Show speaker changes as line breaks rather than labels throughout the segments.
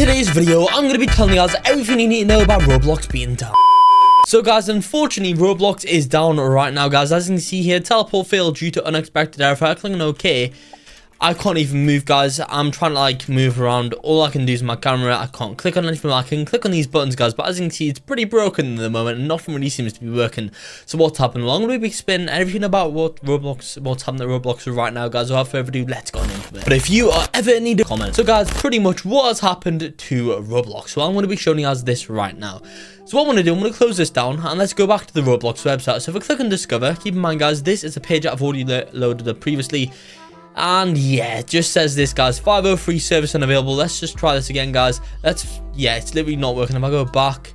today's video, I'm going to be telling you guys everything you need to know about Roblox being down. So guys, unfortunately, Roblox is down right now, guys. As you can see here, teleport failed due to unexpected error. If I click on OK, I can't even move, guys. I'm trying to, like, move around. All I can do is my camera. I can't click on anything. I can click on these buttons, guys. But as you can see, it's pretty broken at the moment. And nothing really seems to be working. So what's happened? Well, I'm be explaining everything about what Roblox, what's happening at Roblox right now, guys. Without further ado, let's go into it. But if you are ever in need of comment. So, guys, pretty much what has happened to Roblox. So I'm going to be showing you guys this right now. So what I'm going to do, I'm going to close this down and let's go back to the Roblox website. So if I click on Discover, keep in mind, guys, this is a page I've already loaded up previously. And yeah, just says this, guys. 503 service unavailable. Let's just try this again, guys. Let's, yeah, it's literally not working. If I go back,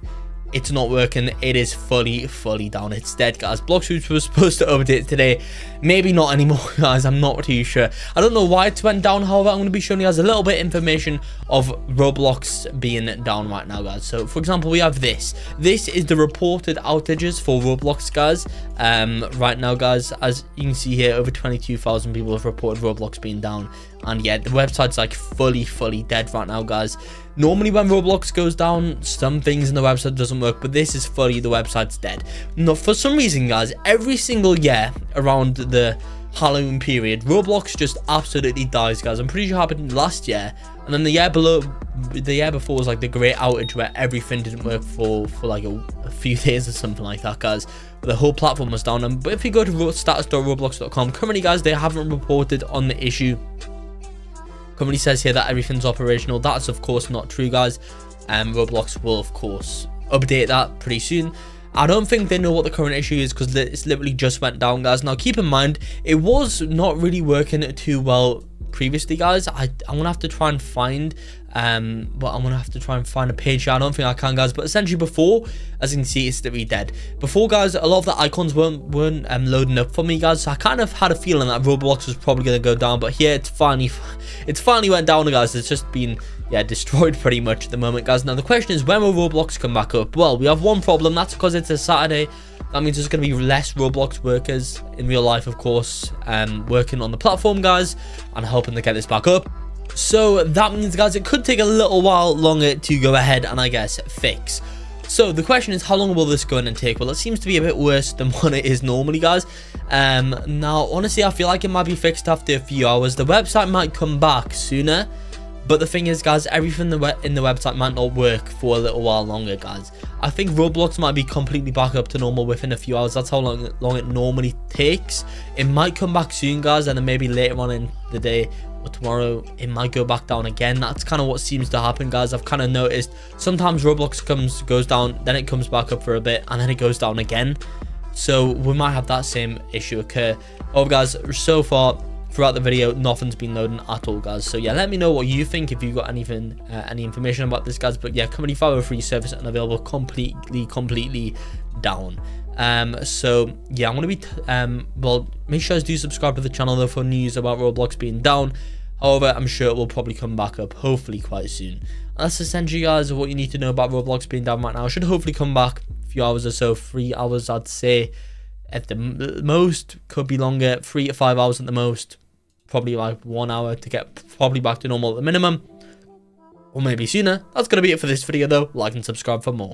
it's not working. It is fully, fully down. It's dead, guys. Blox Fruits was supposed to update today. Maybe not anymore, guys. I'm not too sure. I don't know why it went down. However, I'm going to be showing you guys a little bit information of Roblox being down right now, guys. So, for example, we have this. This is the reported outages for Roblox, guys. Um, right now, guys, as you can see here, over 22,000 people have reported Roblox being down. And yeah, the website's like fully, fully dead right now, guys. Normally when Roblox goes down, some things in the website doesn't work, but this is fully the website's dead. No, for some reason, guys, every single year around the Halloween period, Roblox just absolutely dies, guys. I'm pretty sure it happened last year, and then the year below, the year before was like the great outage where everything didn't work for for like a, a few days or something like that, guys. The whole platform was down. And but if you go to status.roblox.com, currently, guys, they haven't reported on the issue Company says here that everything's operational. That's of course not true, guys. And um, Roblox will of course update that pretty soon. I don't think they know what the current issue is because it's literally just went down, guys. Now, keep in mind, it was not really working too well previously, guys. I, I'm to have to try and find um, but I'm gonna have to try and find a page. I don't think I can, guys. But essentially, before, as you can see, it's literally dead. Before, guys, a lot of the icons weren't weren't um, loading up for me, guys. So I kind of had a feeling that Roblox was probably gonna go down. But here, it's finally, it's finally went down, guys. It's just been yeah destroyed pretty much at the moment, guys. Now the question is, when will Roblox come back up? Well, we have one problem. That's because it's a Saturday. That means there's going to be less Roblox workers in real life, of course, um, working on the platform, guys, and hoping to get this back up. So that means, guys, it could take a little while longer to go ahead and, I guess, fix. So the question is, how long will this go and take? Well, it seems to be a bit worse than what it is normally, guys. Um, now, honestly, I feel like it might be fixed after a few hours. The website might come back sooner. But the thing is, guys, everything in the website might not work for a little while longer, guys. I think Roblox might be completely back up to normal within a few hours. That's how long, long it normally takes. It might come back soon, guys, and then maybe later on in the day or tomorrow it might go back down again that's kind of what seems to happen guys i've kind of noticed sometimes roblox comes goes down then it comes back up for a bit and then it goes down again so we might have that same issue occur oh guys so far throughout the video nothing's been loading at all guys so yeah let me know what you think if you've got anything uh, any information about this guys but yeah company 503 service unavailable completely completely down um so yeah i'm gonna be um well make sure to do subscribe to the channel though for news about roblox being down However, I'm sure it will probably come back up, hopefully quite soon. That's essentially, guys, what you need to know about Roblox being down right now. It should hopefully come back a few hours or so, three hours, I'd say. At the most, could be longer, three to five hours at the most. Probably like one hour to get probably back to normal at the minimum. Or maybe sooner. That's going to be it for this video, though. Like and subscribe for more.